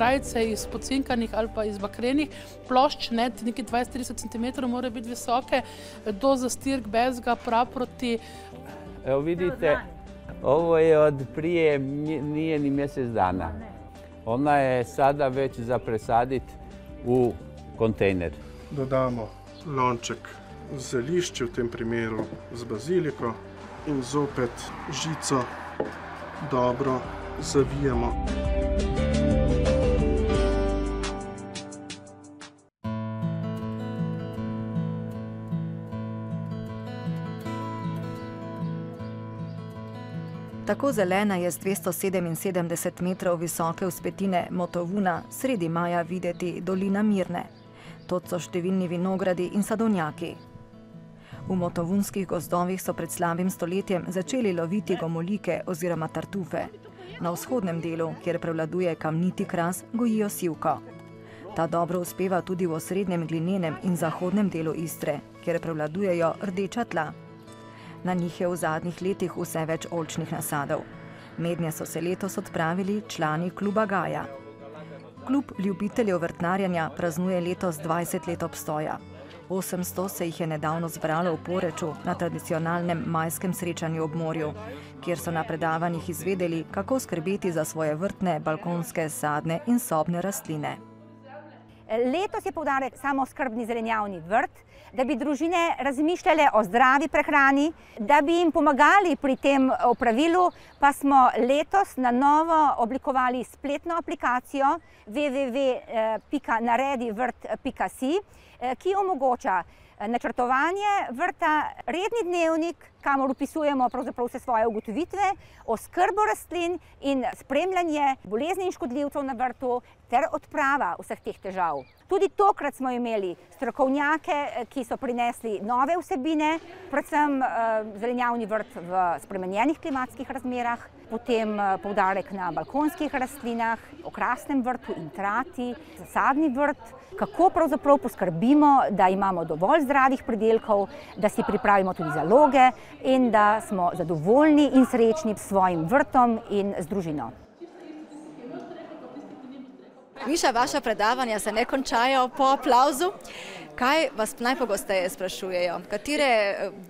ograjice iz pocinkanih ali pa iz bakrenih plošč, ne, nekaj 20-30 cm mora biti visoke, do zastirk bezga, prav proti. Evo vidite, ovo je od prije, nije ni mjesec dana. Ona je sada već za presaditi u kontejner. Dodamo lonček zelišče, v tem primeru z baziliko in zopet žico dobro zavijemo. Tako zelena je z 277 metrov visoke vzpetine Motovuna sredi maja videti dolina Mirne. To so številni vinogradi in sadovnjaki. V motovunskih gozdovih so pred slabim stoletjem začeli loviti gomolike oziroma tartufe. Na vzhodnem delu, kjer prevladuje kamniti kras, gojijo sivko. Ta dobro uspeva tudi v osrednjem glinenem in zahodnem delu Istre, kjer prevladujejo rdeča tla. Na njih je v zadnjih letih vse več olčnih nasadov. Mednje so se letos odpravili člani kluba Gaja. Klub ljubiteljev vrtnarjanja praznuje letos 20 let obstoja. 800 se jih je nedavno zbralo v Poreču na tradicionalnem majskem srečanju ob morju, kjer so na predavanjih izvedeli, kako skrbeti za svoje vrtne, balkonske, sadne in sobne rastline. Letos je poudarek samo skrbni zelenjavni vrt, da bi družine razmišljale o zdravi prehrani, da bi jim pomagali pri tem opravilu, pa smo letos na novo oblikovali spletno aplikacijo www.naredivrt.si, ki omogoča načrtovanje vrta, redni dnevnik, kamor upisujemo vse svoje ugotovitve, oskrbo rastlin in spremljanje bolezni in škodljivcev na vrtu ter odprava vseh teh težav. Tudi tokrat smo imeli strokovnjake, ki so prinesli nove vsebine, predvsem zelenjavni vrt v spremenjenih klimatskih razmerah, potem poudarek na balkonskih rastlinah, okrasnem vrtu in trati, zasadni vrt, kako pravzaprav poskrbimo, da imamo dovolj zdravih pridelkov, da si pripravimo tudi zaloge in da smo zadovoljni in srečni s svojim vrtom in z družino. Miša, vaša predavanja se ne končajo po aplavzu. Kaj vas najpogosteje sprašujejo? Katere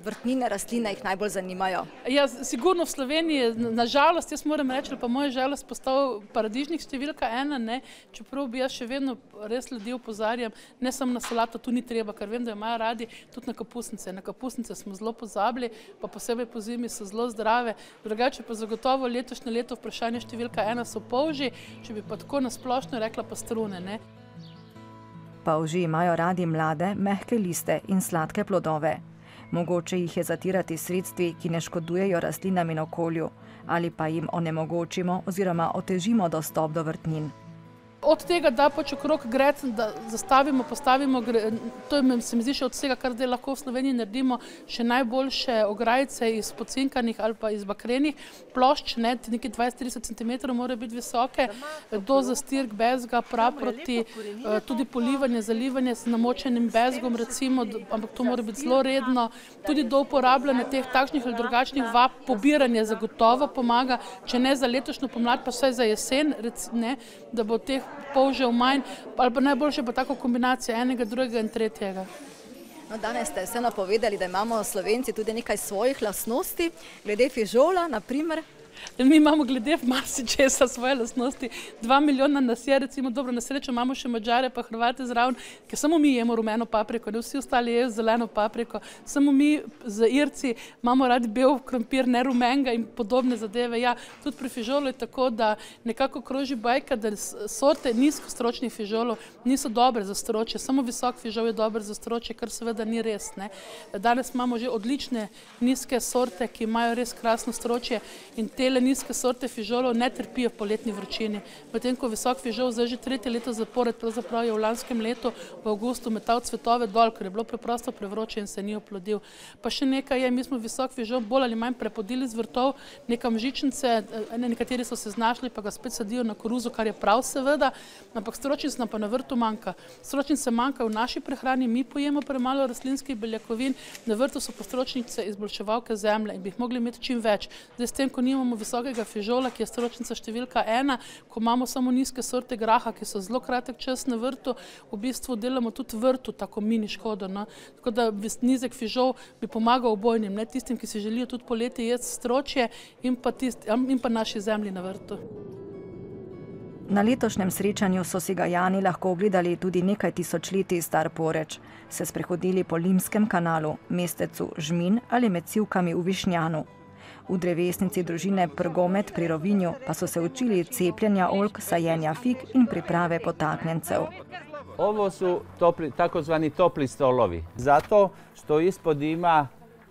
vrtnine, rastline jih najbolj zanimajo? Ja, sigurno v Sloveniji, na žalost, jaz moram reči, pa moja žalost postal paradižnik številka ena, ne, čeprav bi jaz še vedno res ljudi opozarjam, ne samo na solato, tu ni treba, ker vem, da imajo radi tudi na kapusnice. Na kapusnice smo zelo pozabili, pa posebej po zimi so zelo zdrave. Drugače pa zagotovo letošnje leto vprašanje številka ena so polži, če bi pa tako na splošno rekla pa strune, ne. Polži imajo radi mlade, mehke liste in sladke plodove. Mogoče jih je zatirati sredstvi, ki ne škodujejo rastlinam in okolju, ali pa jim onemogočimo oziroma otežimo dostop do vrtnin. Od tega, da pač okrog gred, da zastavimo, postavimo, to se mi zdi še od vsega, kar zdaj lahko v Sloveniji naredimo, še najboljše ograjice iz pocinkanih ali pa iz bakrenih plošč, ne, nekaj 20-30 cm mora biti visoke, do zastirk bezga, prav proti, tudi polivanje, zalivanje z namočenim bezgom recimo, ampak to mora biti zelo redno, tudi do uporabljanja teh takšnih ali drugačnih vab, pobiranje zagotovo pomaga, če ne za letošnjo pomlad, pa vsaj za jesen, ne, da bo teh polžev manj, ali pa najboljše pa tako kombinacija enega, drugega in tretjega. No, danes ste vseeno povedali, da imamo Slovenci tudi nekaj svojih lastnosti, glede fižola, na primer. Mi imamo glede marsičesa svoje lastnosti, dva milijona nas je, recimo, dobro, na srečo imamo še Madžare pa Hrvate zraven, ker samo mi jemo rumeno papriko, ne vsi ostali jejo zeleno papriko, samo mi z Irci imamo radi bel krompir, ne rumenega in podobne zadeve, ja, tudi pri fižolu je tako, da nekako kroži bajka, da sorte nizkostročnih fižolov niso dobre za stročje, samo visok fižol je dober za stročje, kar seveda ni res, ne. Danes imamo že odlične nizke sorte, ki imajo res krasno stročje in tele nizke sorte fižolov ne trpijo poletni vročini, medtem ko visok fižol zdaj že tretje leto zapored, pravzaprav je v lanskem letu v avgustu metal cvetove dol, ker je bilo preprosto prevroče in se ni oplodil. Pa še nekaj je, mi smo visok fižol bolj ali manj prepodili z vrtov, nekam žičnice, nekateri so se znašli, pa ga spet sadijo na koruzo, kar je prav seveda, ampak stročnic nam pa na vrtu manjka. Stročnice manjkajo v naši prehrani, mi pojemo premalo rastlinskih beljakovin, na vrtu so pa stročnice izboljševalke zemlje in bi jih mogli imeti čim več. Zdaj s tem, ko nimamo imamo visokega fižola, ki je stročnica številka ena, ko imamo samo nizke sorte graha, ki so zelo kratek čas na vrtu, v bistvu delamo tudi vrtu tako mini škodo. No. Tako da nizek fižol bi pomagal obojnim, ne tistim, ki si želijo tudi poleti jesti stročje in pa, tist, in pa naši zemlji na vrtu. Na letošnjem srečanju so si ga Jani lahko ogledali tudi nekaj tisočletij star poreč, se sprehodili po Limskem kanalu, mestecu Žmin ali med sivkami v Višnjanu. V drevesnici družine Prgomet pri Rovinju pa so se učili cepljenja olk, sajenja fig in priprave potaknjencev. Ovo su topli, takozvani topli stolovi, zato što ispod ima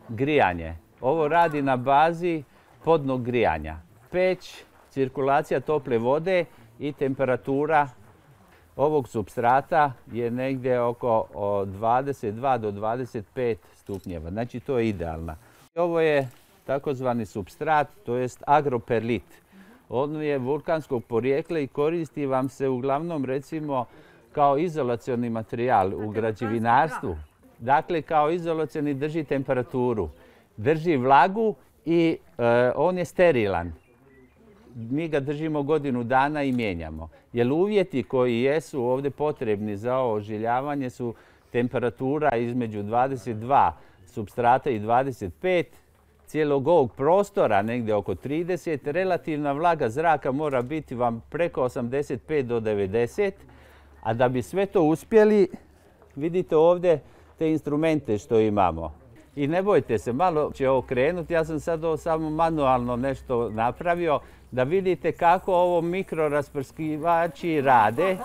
grijanje. Ovo radi na bazi podnog grijanja. Peć, cirkulacija tople vode i temperatura ovog substrata je negdje oko 22 do 25 stupnjeva. Znači to je idealna. Ovo je takozvani substrat, to jest agroperlit. On je vulkanskog porijekla i koristi vam se uglavnom recimo kao izolacioni materijal u građevinarstvu. Dakle, kao izolacioni drži temperaturu, drži vlagu i e, on je sterilan mi ga držimo godinu dana i mijenjamo. Jer uvjeti koji jesu ovdje potrebni za ovo ožiljavanje su temperatura između 22 substrata i 25, cijelog ovog prostora, negdje oko 30, relativna vlaga zraka mora biti vam preko 85 do 90, a da bi sve to uspjeli, vidite ovdje te instrumente što imamo. I ne bojte se, malo će ovo krenuti, ja sam sad ovo samo manualno nešto napravio, da vidite kako ovo mikrorasprskivači rade.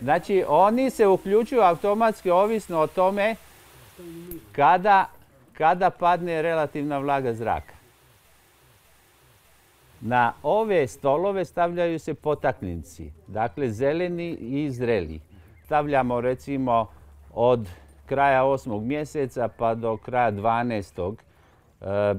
Znači, oni se uključuju automatski ovisno o tome kada, kada padne relativna vlaga zraka. Na ove stolove stavljaju se potaknici, dakle zeleni i zreli. Stavljamo recimo od kraja osmog mjeseca pa do kraja 12. E,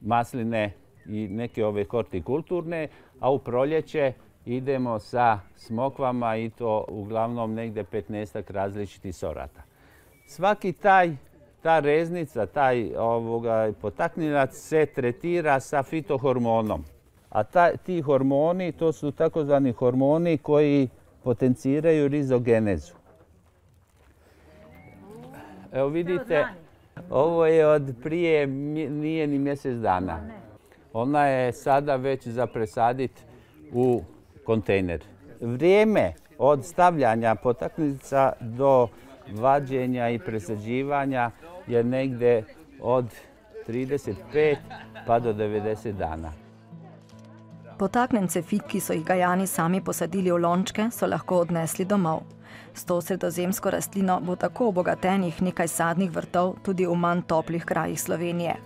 masline i neke ove hortikulturne, a u proljeće idemo sa smokvama i to uglavnom negdje 15 različitih sorata. Svaki taj ta reznica, taj ovoga, potakninac se tretira sa fitohormonom. A ta, ti hormoni, to su takozvani hormoni koji potenciraju rizogenezu. Evo vidite, ovo je od prije, nije ni mjesec dana. Ona je sada već za presaditi u kontejner. Vrijeme od stavljanja potaknica do vađenja i presađivanja je negdje od 35 pa do 90 dana. Potaknjence fig, ki so jih gajani sami posadili v lončke, so lahko odnesli domov. S to sredozemsko rastlino bo tako obogatenih nekaj sadnih vrtov tudi v manj toplih krajih Slovenije.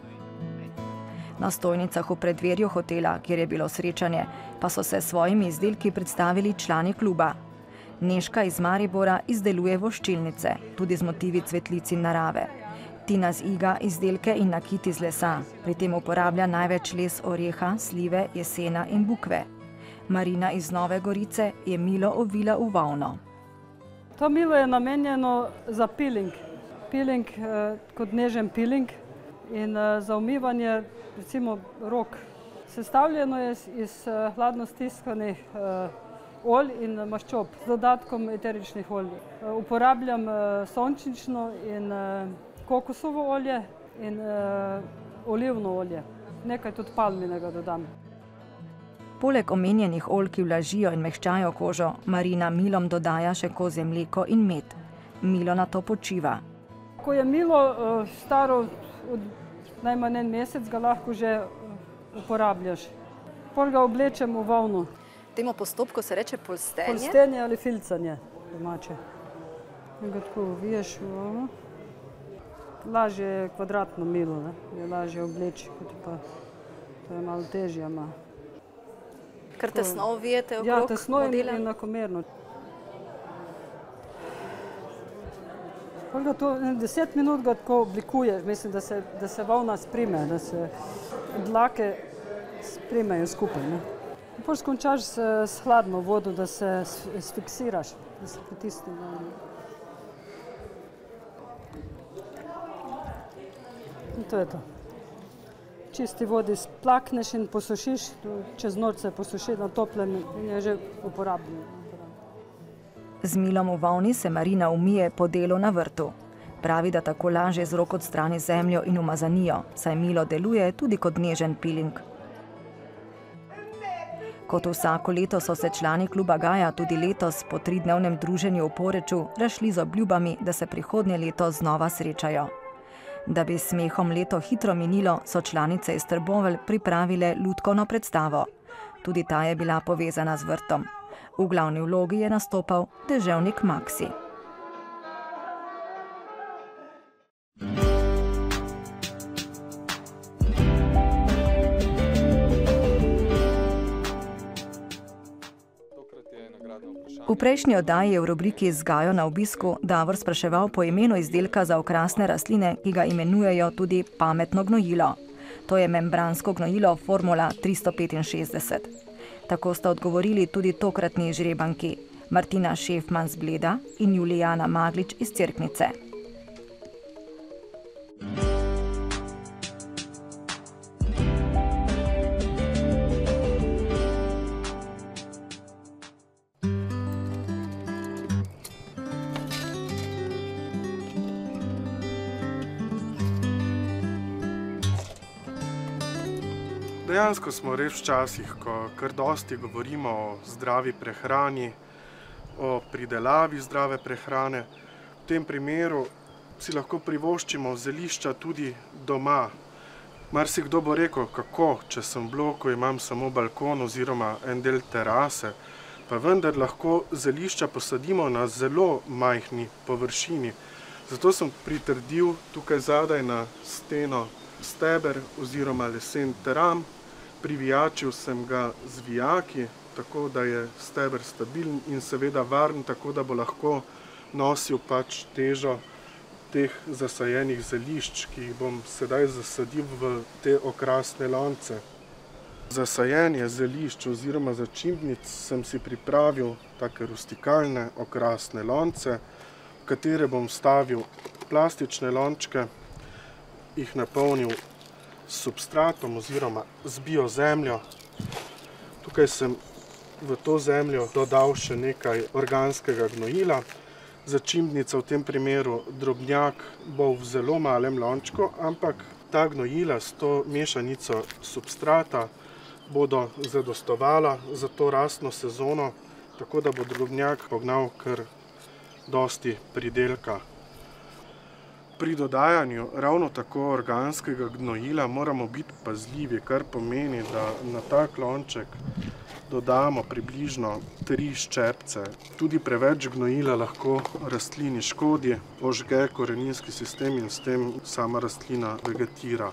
Na stojnicah v predverju hotela, kjer je bilo srečanje, pa so se svojimi izdelki predstavili člani kluba. Neška iz Maribora izdeluje voščilnice, tudi z motivi cvetlic in narave. Tina z iga izdelke in nakit iz lesa, pri tem uporablja največ les oreha, slive, jesena in bukve. Marina iz Nove Gorice je milo ovila v volno. To milo je namenjeno za piling, piling eh, kot nežen piling in eh, za umivanje recimo rok. Sestavljeno je iz eh, hladno stiskanih olj in maščob z dodatkom eteričnih olj. Uporabljam sončnično in kokosovo olje in olivno olje. Nekaj tudi palminega dodam. Poleg omenjenih olj, ki vlažijo in mehčajo kožo, Marina milom dodaja še kozje mleko in med. Milo na to počiva. Ko je milo uh, staro od najmanj en mesec, ga lahko že uh, uporabljaš. Pol ga oblečem v volno. Temu postopku se reče polstenje? Polstenje ali filcanje domače. In ga tako viješ v volno. Lažje je kvadratno milo, ne? je lažje obleči, kot pa to je malo težje. Ma. Ker tesno ovijete okrog Ja, tesno in enakomerno. Ga to, deset minut ga tako oblikuje, mislim, da se, da se volna sprime, da se dlake sprimejo skupaj. Ne. Potem skončaš s, s hladno vodo, da se sfiksiraš, da se pritisne. In to je to. čisti vodi splakneš in posušiš, čez noč se posuši na toplem in je že uporabno. Z milom v volni se Marina umije po delu na vrtu. Pravi, da tako lažje z rok odstrani zemljo in umazanijo, saj milo deluje tudi kot nežen piling. Kot vsako leto so se člani kluba Gaja tudi letos po tridnevnem druženju v Poreču rašli z obljubami, da se prihodnje leto znova srečajo. Da bi smehom leto hitro minilo, so članice iz Trbovelj pripravile lutkovno predstavo. Tudi ta je bila povezana z vrtom. V glavni vlogi je nastopal deževnik Maxi. V prejšnji oddaji je v rubriki Zgajo na obisku Davor spraševal po imenu izdelka za okrasne rastline, ki ga imenujejo tudi pametno gnojilo. To je membransko gnojilo Formula 365. Tako sta odgovorili tudi tokratni žrebanki Martina Šefman z Bleda in Julijana Maglič iz Cerknice. Dejansko smo res včasih, ko kar dosti govorimo o zdravi prehrani, o pridelavi zdrave prehrane. V tem primeru si lahko privoščimo zelišča tudi doma. Mar si kdo bo rekel, kako, če sem v bloku, imam samo balkon oziroma en del terase, pa vendar lahko zelišča posadimo na zelo majhni površini. Zato sem pritrdil tukaj zadaj na steno steber oziroma lesen teram, privijačil sem ga z vijaki, tako da je steber stabilen in seveda varen, tako da bo lahko nosil pač težo teh zasajenih zelišč, ki jih bom sedaj zasadil v te okrasne lonce. Za sajenje zelišč oziroma začimbnic sem si pripravil take rustikalne okrasne lonce, v katere bom stavil plastične lončke, jih napolnil s substratom oziroma z biozemljo. Tukaj sem v to zemljo dodal še nekaj organskega gnojila. Začimbnica v tem primeru drobnjak bo v zelo malem lončku, ampak ta gnojila s to mešanico substrata bodo zadostovala za to rastno sezono, tako da bo drobnjak pognal kar dosti pridelka. Pri dodajanju ravno tako organskega gnojila moramo biti pazljivi, kar pomeni, da na ta klonček dodamo približno tri ščepce. Tudi preveč gnojila lahko rastlini škodi, ožge koreninski sistem in s tem sama rastlina vegetira.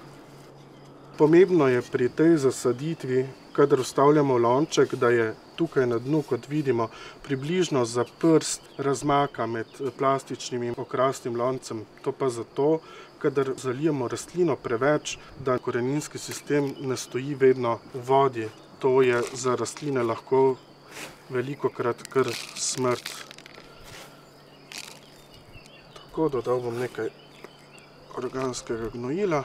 Pomembno je pri tej zasaditvi, kadar vstavljamo lonček, da je tukaj na dnu, kot vidimo, približno za prst razmaka med plastičnim in okrasnim loncem. To pa zato, kadar zalijemo rastlino preveč, da koreninski sistem ne stoji vedno v vodi. To je za rastline lahko veliko krat kar smrt. Tako dodal bom nekaj organskega gnojila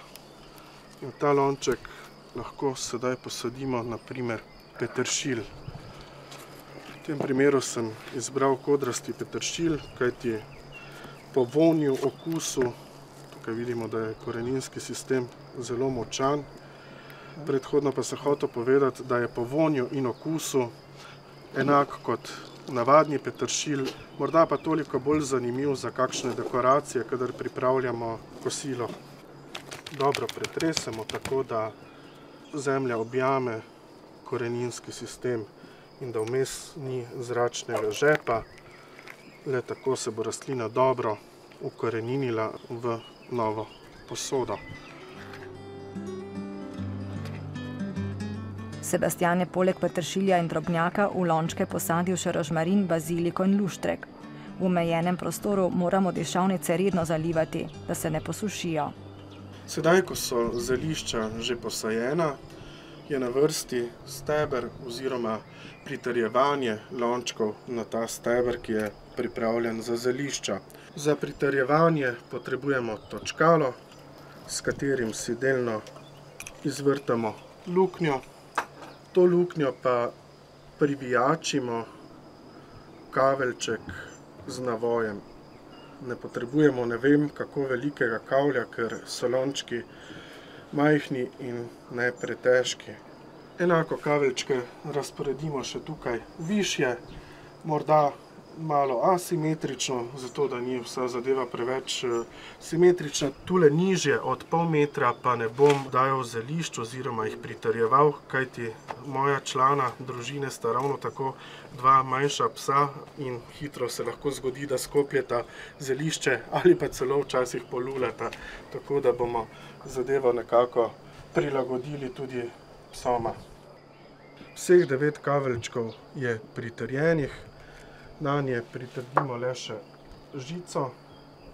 in ta lonček lahko sedaj posadimo naprimer peteršilj. V tem primeru sem izbral kodrasti peteršilj, kajti po vonju, okusu, tukaj vidimo, da je koreninski sistem zelo močan. Predhodno pa sem hotel povedati, da je po vonju in okusu enak kot navadni peteršilj, morda pa toliko bolj zanimiv za kakšne dekoracije, kadar pripravljamo kosilo. Dobro pretresemo, tako da zemlja objame koreninski sistem in da vmes ni zračnega žepa. Le tako se bo rastlina dobro ukoreninila v novo posodo. Sebastian je poleg petršilja in drobnjaka v lončke posadil še rožmarin, baziliko in luštrek. V omejenem prostoru moramo dešavnice redno zalivati, da se ne posušijo. Sedaj, ko so zelišča že posajena, je na vrsti steber oziroma pritrjevanje lončkov na ta steber, ki je pripravljen za zelišča. Za pritrjevanje potrebujemo točkalo, s katerim si delno izvrtamo luknjo, to luknjo pa privijačimo kaveljček z navojem. Ne potrebujemo ne vem kako velikega kavlja, ker so lončki majhni in ne pretežki. Enako kaveljčke razporedimo še tukaj višje, morda malo asimetrično, zato da ni vsa zadeva preveč simetrična. Tule nižje od pol metra pa ne bom dajal zelišč oziroma jih pritrjeval, kajti moja člana družine sta ravno tako dva manjša psa in hitro se lahko zgodi, da skopljeta zelišče ali pa celo včasih polulata. Tako da bomo zadevo nekako prilagodili tudi psoma. Vseh devet kaveljčkov je pritrjenih, nanje pritrdimo le še žico.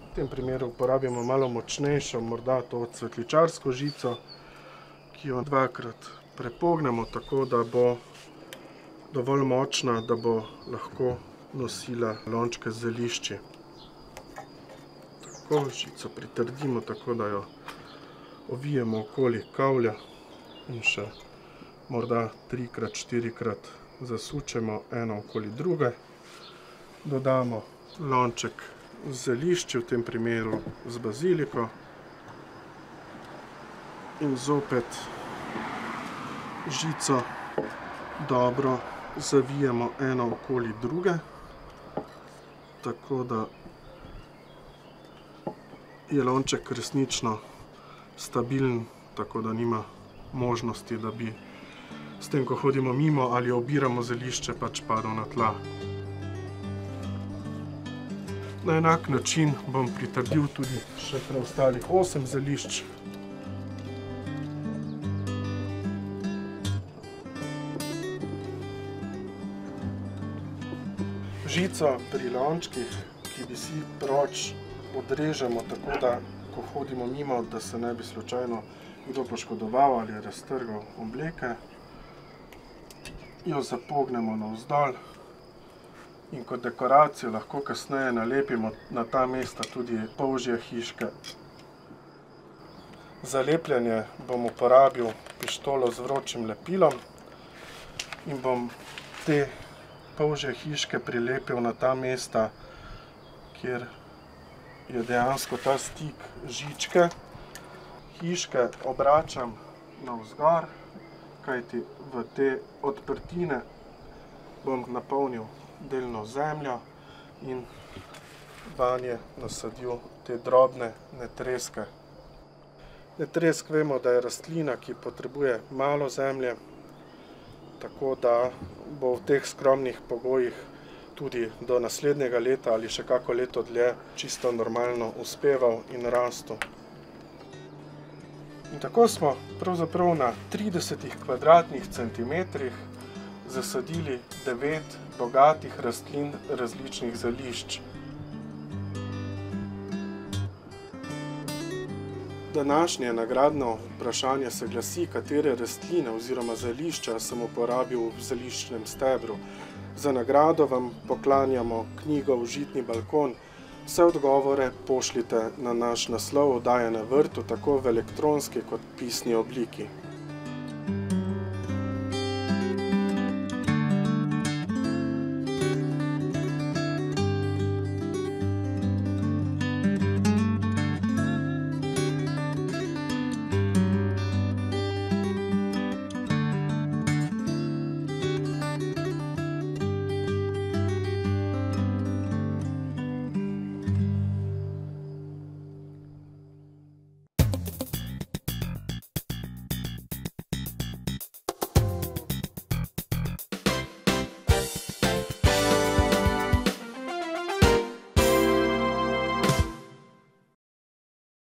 V tem primeru uporabimo malo močnejšo, morda to cvetličarsko žico, ki jo dvakrat prepognemo, tako da bo dovolj močna, da bo lahko nosila lončke z zelišči. Tako, žico pritrdimo, tako da jo ovijemo okoli kavlja in še morda trikrat, štirikrat zasučemo eno okoli druge. Dodamo lonček z zelišči, v tem primeru z baziliko. In zopet žico dobro zavijemo eno okoli druge, tako da je lonček resnično stabilen, tako da nima možnosti, da bi s tem, ko hodimo mimo ali obiramo zelišče, pač padel na tla. Na enak način bom pritrdil tudi še preostalih osem zelišč. Žico pri lončkih, ki visi proč, odrežemo, tako da ko hodimo mimo, da se ne bi slučajno kdo poškodoval ali raztrgal obleke. Jo zapognemo navzdol in kot dekoracijo lahko kasneje nalepimo na ta mesta tudi polžje hiške. Za lepljenje bom uporabil pištolo z vročim lepilom in bom te polžje hiške prilepil na ta mesta, kjer je dejansko ta stik žičke. Hiške obračam navzgor, kajti v te odprtine bom napolnil delno zemljo in vanje nasadil te drobne netreske. Netresk vemo, da je rastlina, ki potrebuje malo zemlje, tako da bo v teh skromnih pogojih tudi do naslednjega leta ali še kako leto dlje čisto normalno uspeval in rastel. In tako smo pravzaprav na tridesetih kvadratnih centimetrih zasadili devet bogatih rastlin različnih zelišč. Današnje nagradno vprašanje se glasi, katere rastline oziroma zelišča sem uporabil v zeliščnem stebru. Za nagrado vam poklanjamo knjigo Užitni balkon. Vse odgovore pošljite na naš naslov oddaje Na vrtu, tako v elektronski kot pisni obliki.